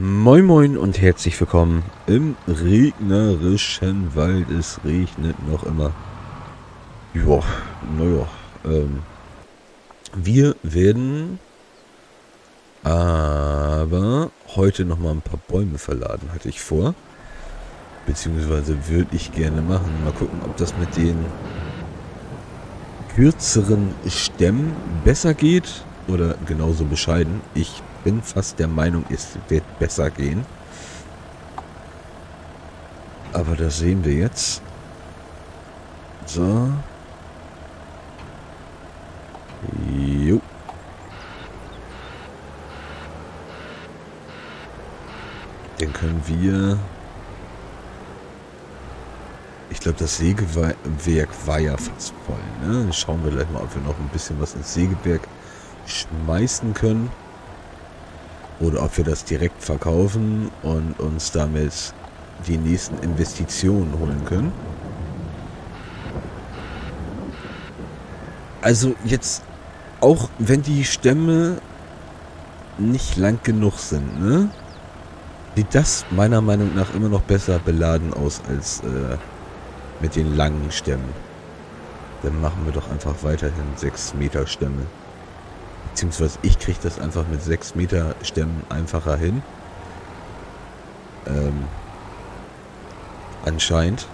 Moin Moin und herzlich willkommen im regnerischen Wald. Es regnet noch immer. Ja, naja. Ähm, wir werden aber heute noch mal ein paar Bäume verladen, hatte ich vor. Beziehungsweise würde ich gerne machen. Mal gucken, ob das mit den kürzeren Stämmen besser geht oder genauso bescheiden. Ich bin fast der Meinung, es wird besser gehen. Aber das sehen wir jetzt. So. Jo. Den können wir... Ich glaube, das Sägewerk war ja fast voll. Ne? Schauen wir gleich mal, ob wir noch ein bisschen was ins Sägewerk schmeißen können. Oder ob wir das direkt verkaufen und uns damit die nächsten Investitionen holen können. Also jetzt, auch wenn die Stämme nicht lang genug sind, ne? Sieht das meiner Meinung nach immer noch besser beladen aus als äh, mit den langen Stämmen. Dann machen wir doch einfach weiterhin 6 Meter Stämme. Beziehungsweise ich kriege das einfach mit 6 Meter Stämmen einfacher hin. Ähm, anscheinend.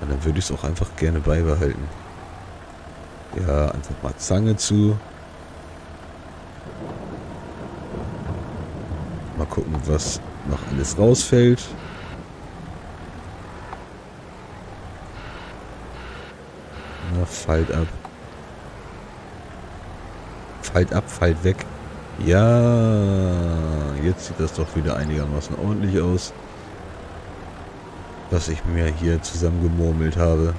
Und dann würde ich es auch einfach gerne beibehalten. Ja, einfach mal Zange zu. Mal gucken, was noch alles rausfällt. Na, fallt ab. Fallt ab, fallt weg. Ja, jetzt sieht das doch wieder einigermaßen ordentlich aus. Was ich mir hier zusammengemurmelt habe.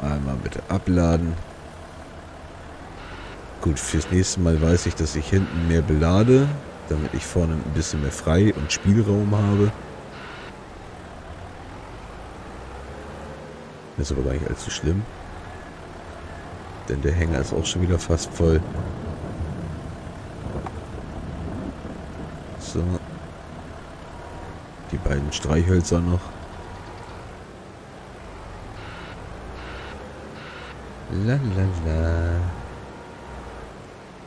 Einmal bitte abladen. Gut, fürs nächste Mal weiß ich, dass ich hinten mehr belade, damit ich vorne ein bisschen mehr Frei- und Spielraum habe. Ist aber gar nicht allzu schlimm. Denn der Hänger ist auch schon wieder fast voll. So. Die beiden Streichhölzer noch. Lalala.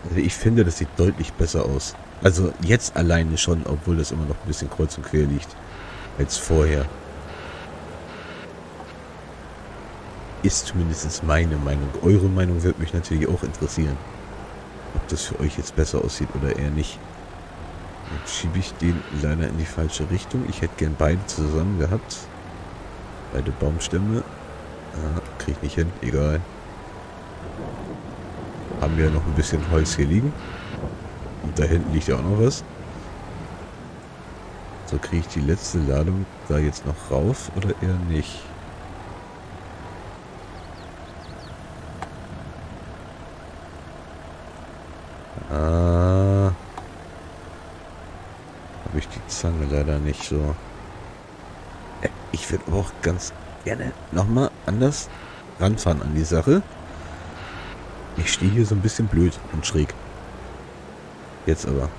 Also ich finde, das sieht deutlich besser aus. Also jetzt alleine schon, obwohl das immer noch ein bisschen kreuz und quer liegt. Als vorher. Ist zumindest meine Meinung. Eure Meinung wird mich natürlich auch interessieren. Ob das für euch jetzt besser aussieht oder eher nicht. Jetzt schiebe ich den leider in die falsche Richtung. Ich hätte gern beide zusammen gehabt. Beide Baumstämme. Ah, krieg ich nicht hin. Egal. Haben wir noch ein bisschen Holz hier liegen. Und da hinten liegt ja auch noch was. So kriege ich die letzte Ladung da jetzt noch rauf oder eher nicht? Ah. Habe ich die Zange leider nicht so. Ich würde auch ganz gerne nochmal anders ranfahren an die Sache. Ich stehe hier so ein bisschen blöd und schräg. Jetzt aber.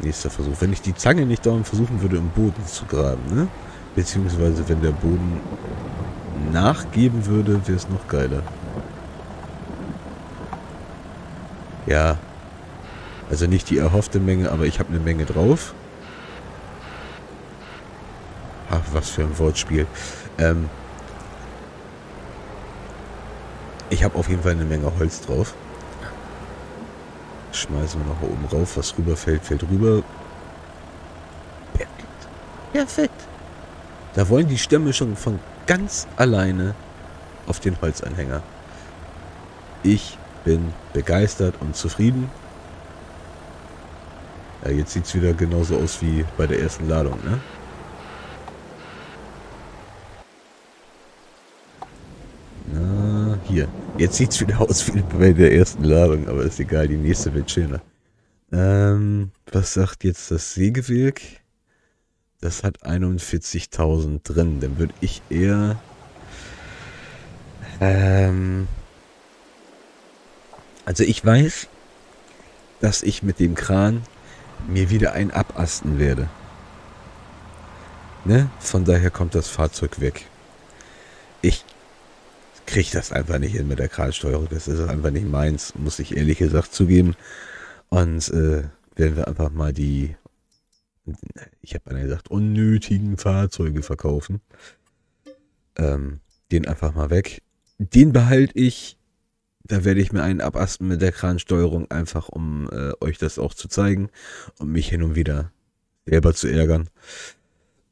Nächster Versuch. Wenn ich die Zange nicht dauernd versuchen würde, im Boden zu graben, ne? Beziehungsweise wenn der Boden nachgeben würde, wäre es noch geiler. Ja. Also nicht die erhoffte Menge, aber ich habe eine Menge drauf. Ach, was für ein Wortspiel. Ähm, ich habe auf jeden Fall eine Menge Holz drauf. Schmeißen wir noch oben rauf. Was rüberfällt, fällt rüber. Perfekt. Perfekt. Da wollen die Stämme schon von ganz alleine auf den Holzanhänger. Ich bin begeistert und zufrieden. Ja, jetzt sieht es wieder genauso aus wie bei der ersten Ladung, ne? Na, hier. Jetzt sieht es wieder aus wie bei der ersten Ladung, aber ist egal, die nächste wird schöner. Ähm, was sagt jetzt das Sägewerk? Das hat 41.000 drin. Dann würde ich eher Ähm, also ich weiß, dass ich mit dem Kran mir wieder ein abasten werde. Ne? Von daher kommt das Fahrzeug weg. Ich kriege das einfach nicht hin mit der Kransteuerung. Das ist einfach nicht meins, muss ich ehrlich gesagt zugeben. Und äh, werden wir einfach mal die, ich habe gesagt, unnötigen Fahrzeuge verkaufen. Ähm, den einfach mal weg. Den behalte ich. Da werde ich mir einen abasten mit der Kransteuerung, einfach um äh, euch das auch zu zeigen und mich hin und wieder selber zu ärgern.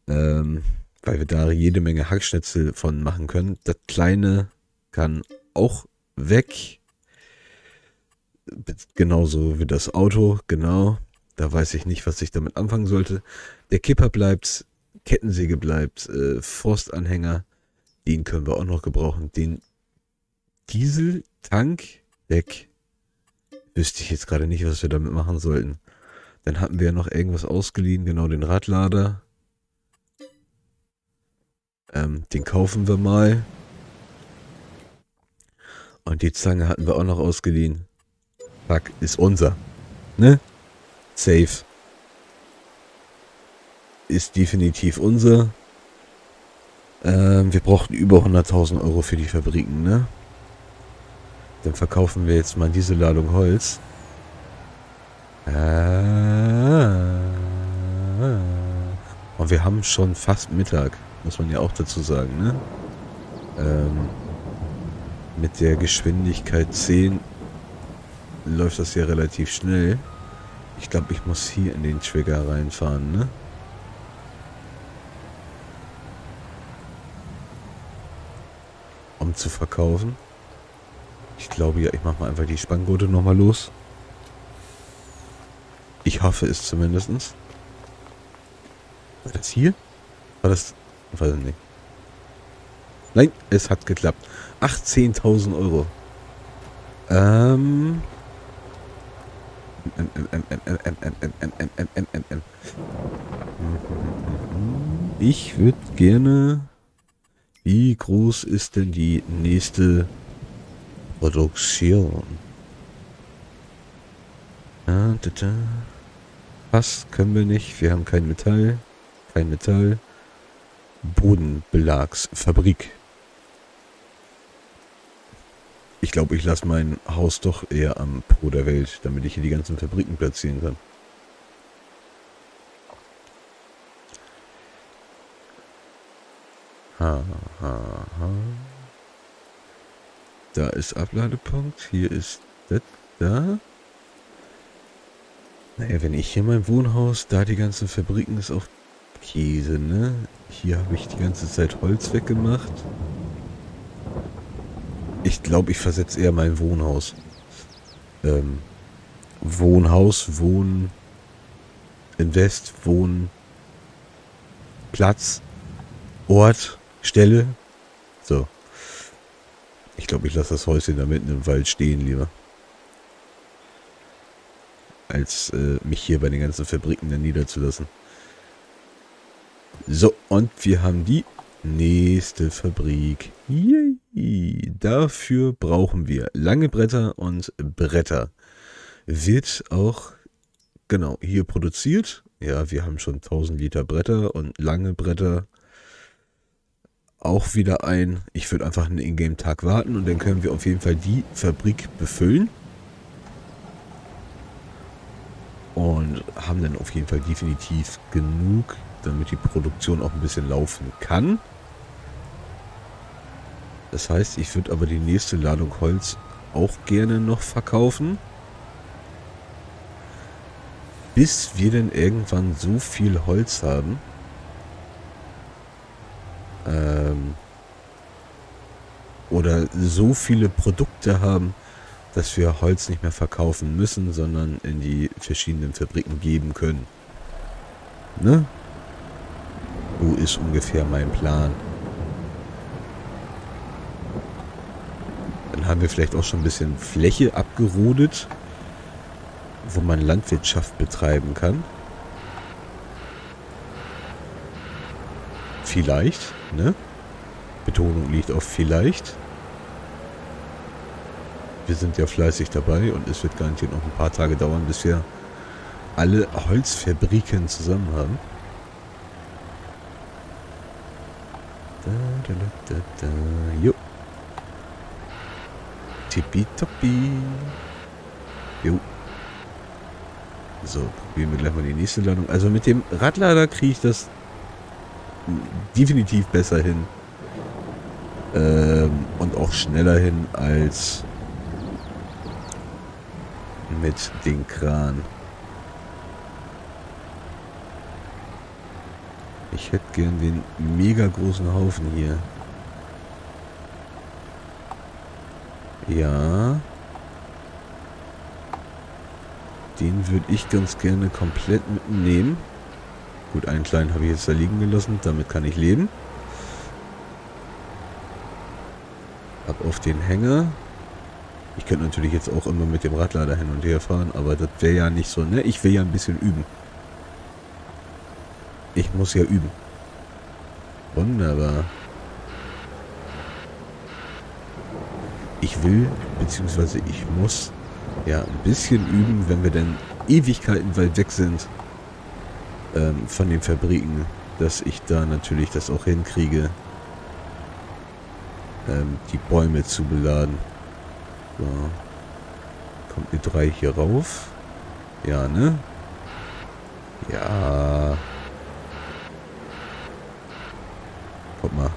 Ähm, weil wir da jede Menge Hackschnitzel von machen können. Das kleine kann auch weg. Genauso wie das Auto, genau. Da weiß ich nicht, was ich damit anfangen sollte. Der Kipper bleibt, Kettensäge bleibt, äh, Forstanhänger, den können wir auch noch gebrauchen. Den Dieseltank weg. Wüsste ich jetzt gerade nicht, was wir damit machen sollten. Dann hatten wir ja noch irgendwas ausgeliehen, genau den Radlader. Ähm, den kaufen wir mal. Und die Zange hatten wir auch noch ausgeliehen. Fuck, ist unser. Ne? Safe. Ist definitiv unser. Ähm, wir brauchten über 100.000 Euro für die Fabriken, ne? Dann verkaufen wir jetzt mal diese Ladung Holz. Ah. Und wir haben schon fast Mittag, muss man ja auch dazu sagen, ne? Ähm, mit der Geschwindigkeit 10 läuft das ja relativ schnell. Ich glaube, ich muss hier in den Trigger reinfahren, ne? Um zu verkaufen. Ich glaube ja, ich mache mal einfach die Spanngurte nochmal los. Ich hoffe es zumindest. War das hier? War das... Weiß nicht. Nein, es hat geklappt. 18.000 Euro. Ähm... Ich würde gerne... Wie groß ist denn die nächste Produktion? Ah, da, da. Was können wir nicht? Wir haben kein Metall. Kein Metall. Bodenbelagsfabrik. Ich glaube, ich lasse mein Haus doch eher am Po der Welt, damit ich hier die ganzen Fabriken platzieren kann. Ha, ha, ha. Da ist Abladepunkt. Hier ist das da. Naja, wenn ich hier mein Wohnhaus, da die ganzen Fabriken ist auch Käse, ne? Hier habe ich die ganze Zeit Holz weggemacht. Ich glaube, ich versetze eher mein Wohnhaus. Ähm, Wohnhaus, Wohn... Invest, Wohn... Platz, Ort, Stelle. Ich glaube, ich lasse das Häuschen da mitten im Wald stehen lieber. Als äh, mich hier bei den ganzen Fabriken dann niederzulassen. So, und wir haben die nächste Fabrik. Yay. Dafür brauchen wir lange Bretter und Bretter. Wird auch, genau, hier produziert. Ja, wir haben schon 1000 Liter Bretter und lange Bretter auch wieder ein. Ich würde einfach einen Ingame-Tag warten und dann können wir auf jeden Fall die Fabrik befüllen. Und haben dann auf jeden Fall definitiv genug, damit die Produktion auch ein bisschen laufen kann. Das heißt, ich würde aber die nächste Ladung Holz auch gerne noch verkaufen. Bis wir denn irgendwann so viel Holz haben. Ähm, oder so viele Produkte haben, dass wir Holz nicht mehr verkaufen müssen, sondern in die verschiedenen Fabriken geben können. Ne? So ist ungefähr mein Plan. Dann haben wir vielleicht auch schon ein bisschen Fläche abgerodet, wo man Landwirtschaft betreiben kann. Vielleicht, ne? Betonung liegt auf vielleicht. wir sind ja fleißig dabei und es wird garantiert noch ein paar Tage dauern, bis wir alle Holzfabriken zusammen haben. Da, da, da, da, da. Jo. Tippitoppi. Jo. So, probieren wir gleich mal die nächste Ladung. Also mit dem Radlader kriege ich das definitiv besser hin. Ähm, und auch schneller hin als mit dem Kran. Ich hätte gern den mega großen Haufen hier. Ja. Den würde ich ganz gerne komplett mitnehmen. Gut, einen kleinen habe ich jetzt da liegen gelassen. Damit kann ich leben. Ab auf den Hänger. Ich könnte natürlich jetzt auch immer mit dem Radlader hin und her fahren, aber das wäre ja nicht so, ne? Ich will ja ein bisschen üben. Ich muss ja üben. Wunderbar. Ich will, beziehungsweise ich muss ja ein bisschen üben, wenn wir denn Ewigkeiten weit weg sind ähm, von den Fabriken, dass ich da natürlich das auch hinkriege, ähm, die Bäume zu beladen. So. Kommt eine 3 hier rauf? Ja, ne? Ja. Guck mal.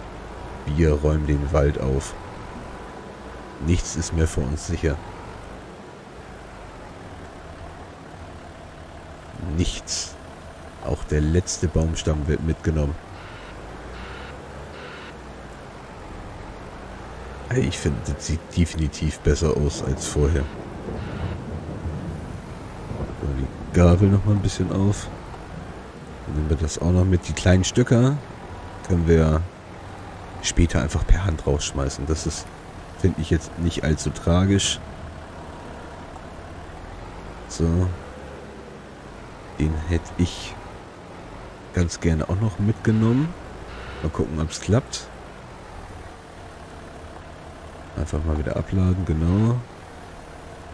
Wir räumen den Wald auf. Nichts ist mehr für uns sicher. Nichts. Auch der letzte Baumstamm wird mitgenommen. Ich finde, das sieht definitiv besser aus als vorher. Die Gabel noch mal ein bisschen auf. Dann nehmen wir das auch noch mit. Die kleinen Stöcker können wir später einfach per Hand rausschmeißen. Das ist, finde ich jetzt nicht allzu tragisch. So. Den hätte ich ganz gerne auch noch mitgenommen. Mal gucken, ob es klappt. Einfach mal wieder abladen, genau.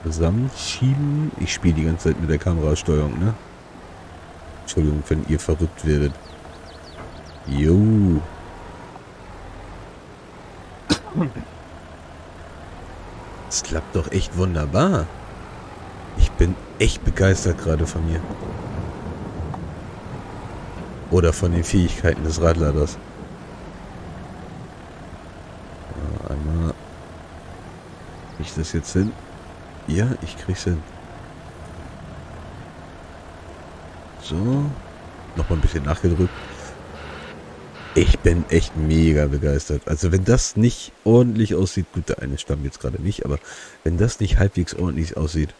Zusammenschieben. Ich spiele die ganze Zeit mit der Kamerasteuerung, ne? Entschuldigung, wenn ihr verrückt werdet. Jo. Es klappt doch echt wunderbar. Ich bin echt begeistert gerade von mir. Oder von den Fähigkeiten des Radladers. einmal. Krieg ich das jetzt hin? Ja, ich krieg's hin. So. Nochmal ein bisschen nachgedrückt. Ich bin echt mega begeistert. Also wenn das nicht ordentlich aussieht, gut, der eine stammt jetzt gerade nicht, aber wenn das nicht halbwegs ordentlich aussieht,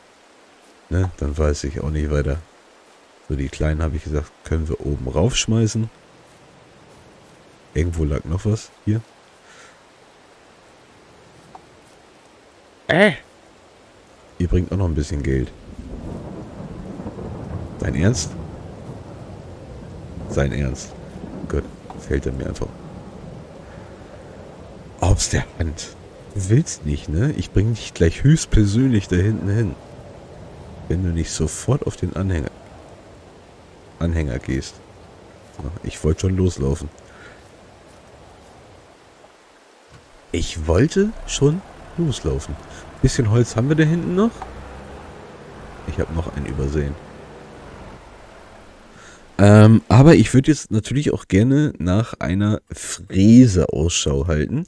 ne, dann weiß ich auch nicht weiter. So, die kleinen habe ich gesagt, können wir oben raufschmeißen. Irgendwo lag noch was. Hier. Äh. Ihr bringt auch noch ein bisschen Geld. Dein Ernst? Sein Ernst. Gut fällt er mir einfach. Aus der Hand. Du willst nicht, ne? Ich bringe dich gleich höchstpersönlich da hinten hin. Wenn du nicht sofort auf den Anhänger, Anhänger gehst. Ich wollte schon loslaufen. Ich wollte schon loslaufen. Bisschen Holz haben wir da hinten noch. Ich habe noch einen übersehen. Ähm, aber ich würde jetzt natürlich auch gerne nach einer Fräse Ausschau halten.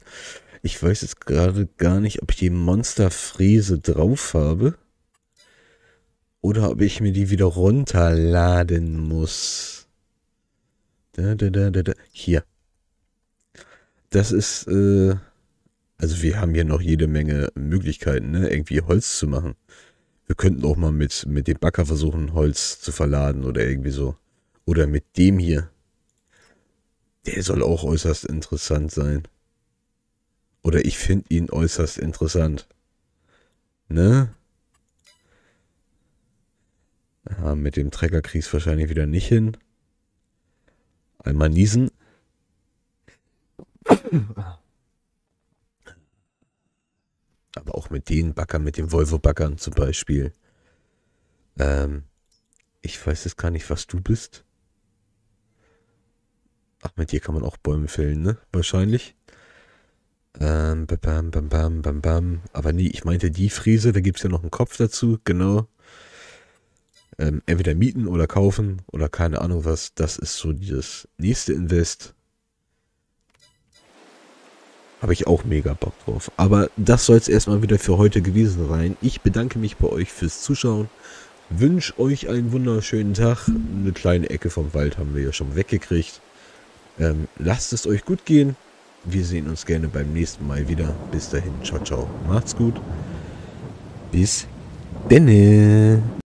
Ich weiß jetzt gerade gar nicht, ob ich die Monsterfräse drauf habe. Oder ob ich mir die wieder runterladen muss. Da, da, da, da, da. Hier. Das ist, äh, also wir haben hier noch jede Menge Möglichkeiten, ne, irgendwie Holz zu machen. Wir könnten auch mal mit, mit dem Backer versuchen, Holz zu verladen oder irgendwie so. Oder mit dem hier. Der soll auch äußerst interessant sein. Oder ich finde ihn äußerst interessant. Ne? Mit dem Trecker kriegst du wahrscheinlich wieder nicht hin. Einmal niesen. Aber auch mit den Backern, mit den Volvo-Backern zum Beispiel. Ähm, ich weiß jetzt gar nicht, was du bist. Ach, mit dir kann man auch Bäume fällen, ne? Wahrscheinlich. Ähm, bam, bam, bam, bam, bam. Aber nee, ich meinte die Friese, da gibt es ja noch einen Kopf dazu, genau. Ähm, entweder mieten oder kaufen oder keine Ahnung was. Das ist so dieses nächste Invest. Habe ich auch mega Bock drauf. Aber das soll es erstmal wieder für heute gewesen sein. Ich bedanke mich bei euch fürs Zuschauen. Wünsche euch einen wunderschönen Tag. Eine kleine Ecke vom Wald haben wir ja schon weggekriegt. Ähm, lasst es euch gut gehen. Wir sehen uns gerne beim nächsten Mal wieder. Bis dahin, ciao, ciao. Macht's gut. Bis denne.